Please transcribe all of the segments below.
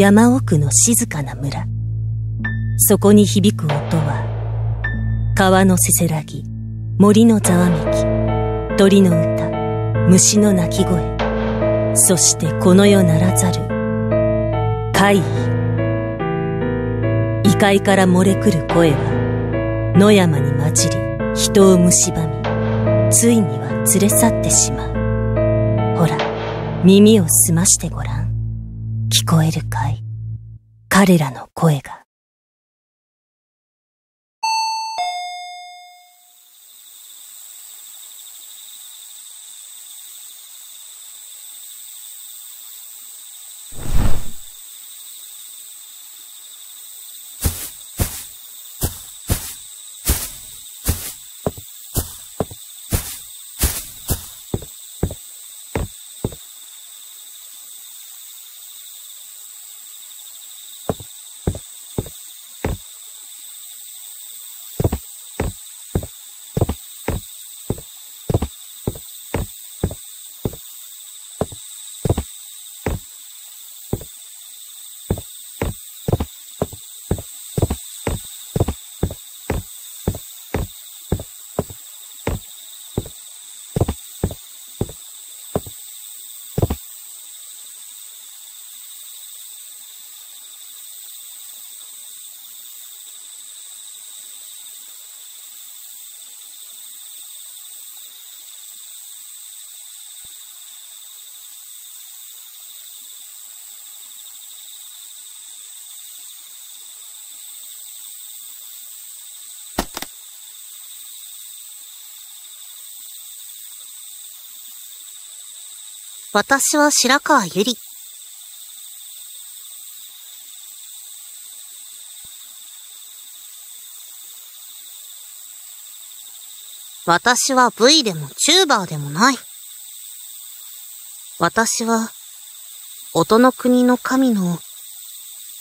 山奥の静かな村。そこに響く音は、川のせせらぎ、森のざわめき、鳥の歌、虫の鳴き声、そしてこの世ならざる、怪異。異界から漏れくる声は、野山に混じり、人を蝕み、ついには連れ去ってしまう。ほら、耳を澄ましてごらん。こえるかい？彼らの声が。私は白川ゆり。私は V でもチューバーでもない。私は、音の国の神の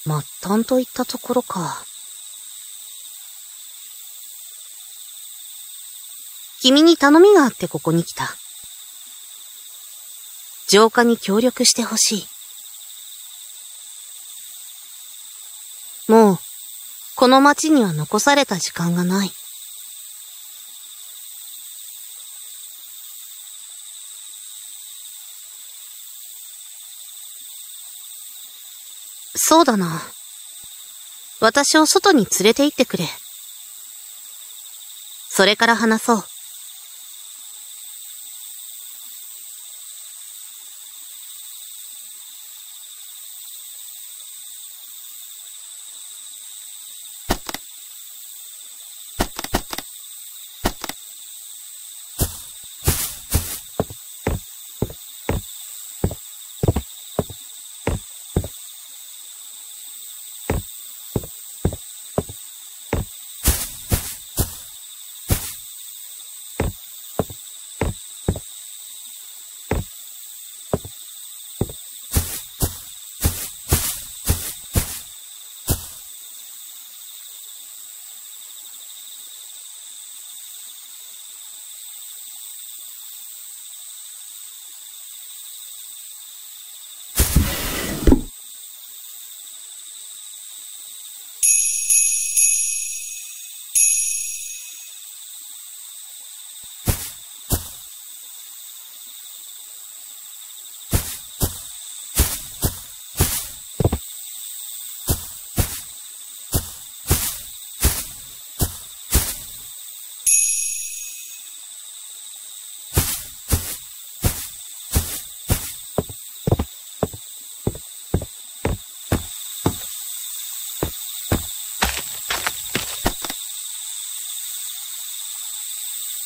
末端といったところか。君に頼みがあってここに来た。浄化に協力してほしい。もう、この町には残された時間がない。そうだな。私を外に連れて行ってくれ。それから話そう。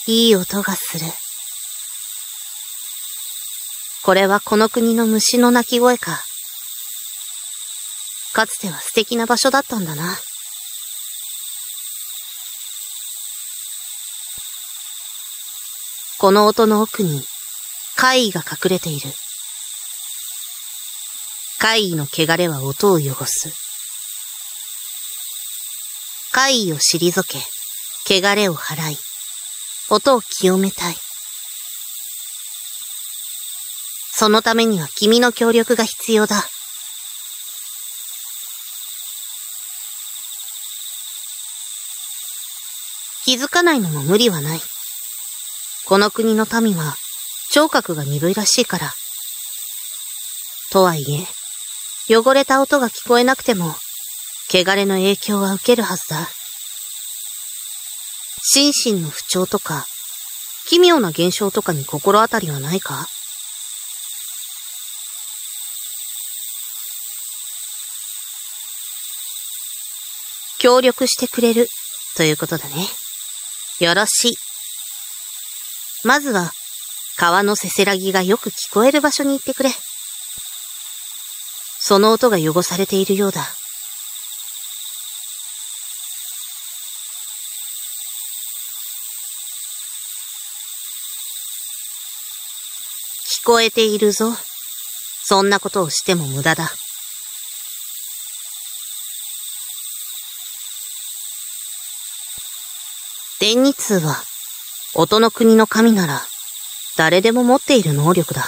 いい音がする。これはこの国の虫の鳴き声か。かつては素敵な場所だったんだな。この音の奥に怪異が隠れている。怪異の汚れは音を汚す。怪異を退け、汚れを払い、音を清めたい。そのためには君の協力が必要だ。気づかないのも無理はない。この国の民は聴覚が鈍いらしいから。とはいえ、汚れた音が聞こえなくても、汚れの影響は受けるはずだ。心身の不調とか、奇妙な現象とかに心当たりはないか？協力してくれるということだね。よろしい。まずは、川のせせらぎがよく聞こえる場所に行ってくれ。その音が汚されているようだ。聞こえているぞ。そんなことをしても無駄だ。天日通は、音の国の神なら、誰でも持っている能力だ。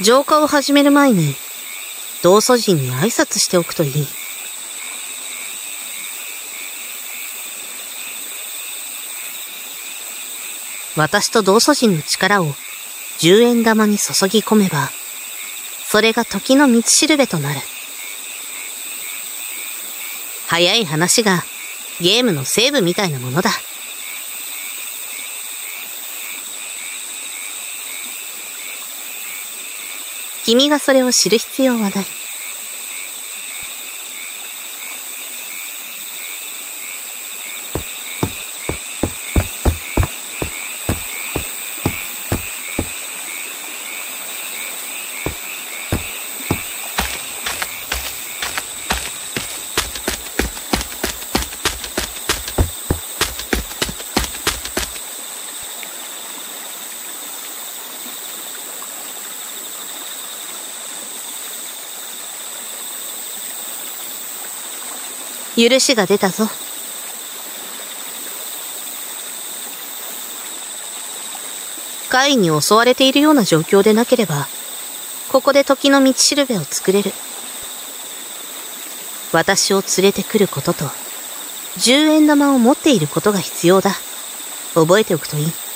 浄化を始める前に、同祖人に挨拶しておくといい。私と同祖人の力を十円玉に注ぎ込めば、それが時の道しるべとなる。早い話がゲームのセーブみたいなものだ。君がそれを知る必要はない。許しが出たぞ。怪異に襲われているような状況でなければ、ここで時の道しるべを作れる。私を連れてくることと、十円玉を持っていることが必要だ。覚えておくといい。